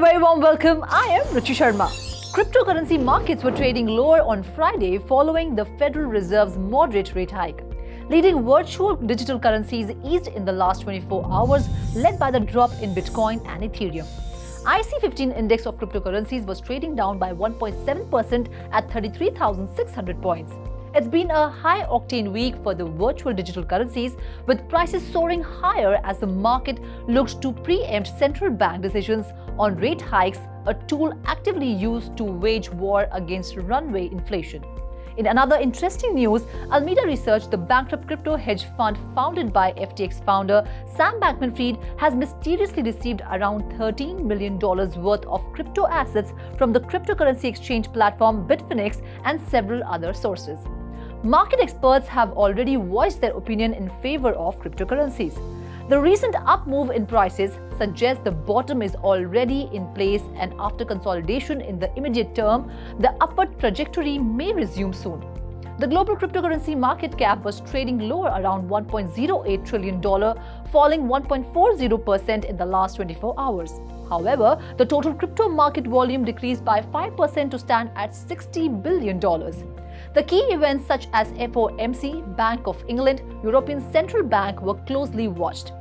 very warm welcome. I am Ruchi Sharma. Cryptocurrency markets were trading lower on Friday following the Federal Reserve's moderate rate hike. Leading virtual digital currencies eased in the last 24 hours, led by the drop in Bitcoin and Ethereum. IC15 index of cryptocurrencies was trading down by 1.7% at 33,600 points. It's been a high octane week for the virtual digital currencies, with prices soaring higher as the market looked to preempt central bank decisions on rate hikes, a tool actively used to wage war against runaway inflation. In another interesting news, Alameda Research, the bankrupt crypto hedge fund founded by FTX founder Sam Bankman-Fried, has mysteriously received around $13 million worth of crypto assets from the cryptocurrency exchange platform Bitfinex and several other sources. Market experts have already voiced their opinion in favor of cryptocurrencies. The recent up move in prices suggests the bottom is already in place and after consolidation in the immediate term, the upward trajectory may resume soon. The global cryptocurrency market cap was trading lower around $1.08 trillion, falling 1.40% in the last 24 hours. However, the total crypto market volume decreased by 5% to stand at $60 billion. The key events such as FOMC, Bank of England, European Central Bank were closely watched.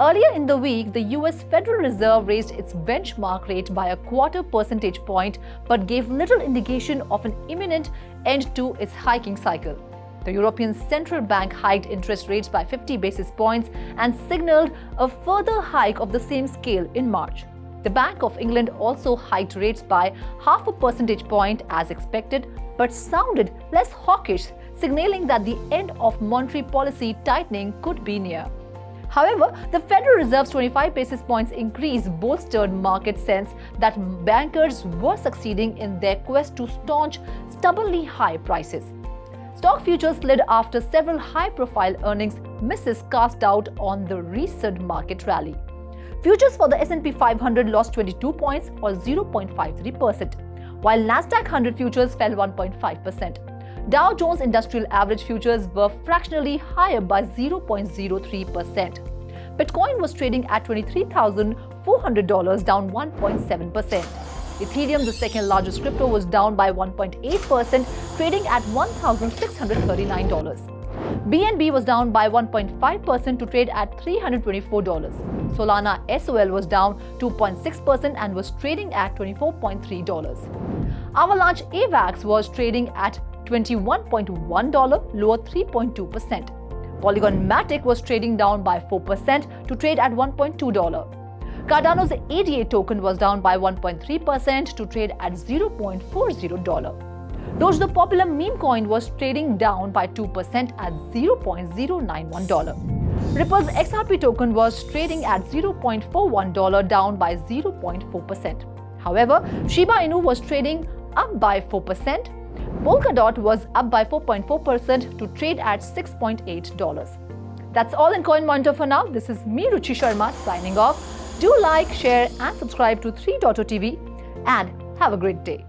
Earlier in the week, the US Federal Reserve raised its benchmark rate by a quarter percentage point but gave little indication of an imminent end to its hiking cycle. The European Central Bank hiked interest rates by 50 basis points and signaled a further hike of the same scale in March. The Bank of England also hiked rates by half a percentage point as expected, but sounded less hawkish, signaling that the end of monetary policy tightening could be near. However, the Federal Reserve's 25 basis points increase bolstered market sense that bankers were succeeding in their quest to staunch stubbornly high prices. Stock futures slid after several high-profile earnings misses cast doubt on the recent market rally. Futures for the S&P 500 lost 22 points or 0.53%, while Nasdaq 100 futures fell 1.5%. Dow Jones Industrial Average futures were fractionally higher by 0.03%. Bitcoin was trading at $23,400 down 1.7%. Ethereum, the second largest crypto, was down by 1.8%, trading at $1,639. BNB was down by 1.5% to trade at $324. Solana SOL was down 2.6% and was trading at $24.3. Avalanche AVAX was trading at $21.1, lower 3.2%. Polygon Matic was trading down by 4% to trade at $1.2. Cardano's ADA token was down by 1.3% to trade at $0.40. Doge, the popular meme coin, was trading down by 2% at $0.091. Ripple's XRP token was trading at $0.41, down by 0.4%. However, Shiba Inu was trading up by 4%. Polkadot was up by 4.4% to trade at $6.8. That's all in Coin Monitor for now. This is me, Ruchi Sharma, signing off. Do like, share, and subscribe to 3.0 TV, and have a great day.